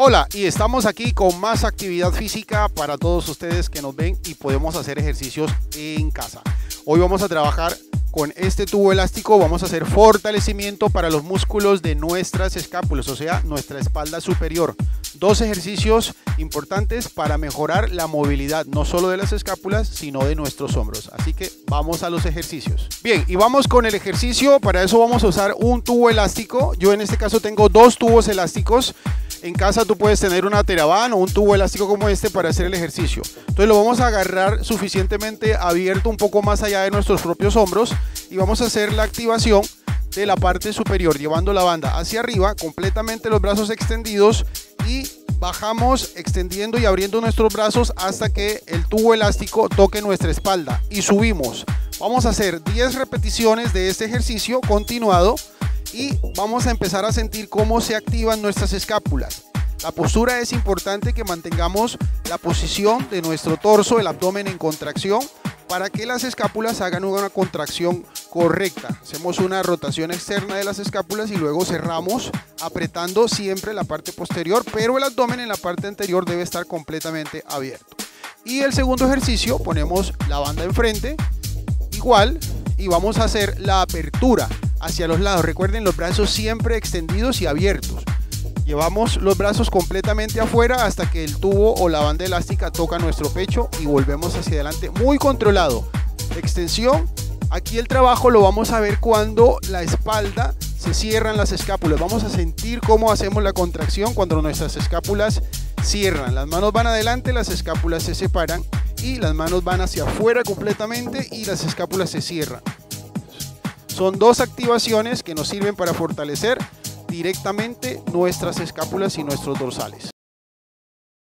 Hola, y estamos aquí con más actividad física para todos ustedes que nos ven y podemos hacer ejercicios en casa. Hoy vamos a trabajar con este tubo elástico, vamos a hacer fortalecimiento para los músculos de nuestras escápulas, o sea, nuestra espalda superior. Dos ejercicios importantes para mejorar la movilidad, no solo de las escápulas, sino de nuestros hombros. Así que vamos a los ejercicios. Bien, y vamos con el ejercicio. Para eso vamos a usar un tubo elástico. Yo en este caso tengo dos tubos elásticos. En casa tú puedes tener una terabán o un tubo elástico como este para hacer el ejercicio. Entonces lo vamos a agarrar suficientemente abierto un poco más allá de nuestros propios hombros y vamos a hacer la activación de la parte superior, llevando la banda hacia arriba, completamente los brazos extendidos y bajamos extendiendo y abriendo nuestros brazos hasta que el tubo elástico toque nuestra espalda y subimos. Vamos a hacer 10 repeticiones de este ejercicio continuado y vamos a empezar a sentir cómo se activan nuestras escápulas. La postura es importante que mantengamos la posición de nuestro torso, el abdomen en contracción, para que las escápulas hagan una contracción correcta. Hacemos una rotación externa de las escápulas y luego cerramos apretando siempre la parte posterior, pero el abdomen en la parte anterior debe estar completamente abierto. Y el segundo ejercicio, ponemos la banda enfrente, igual, y vamos a hacer la apertura hacia los lados. Recuerden los brazos siempre extendidos y abiertos. Llevamos los brazos completamente afuera hasta que el tubo o la banda elástica toca nuestro pecho y volvemos hacia adelante muy controlado. Extensión. Aquí el trabajo lo vamos a ver cuando la espalda se cierran las escápulas. Vamos a sentir cómo hacemos la contracción cuando nuestras escápulas cierran. Las manos van adelante, las escápulas se separan y las manos van hacia afuera completamente y las escápulas se cierran. Son dos activaciones que nos sirven para fortalecer directamente nuestras escápulas y nuestros dorsales.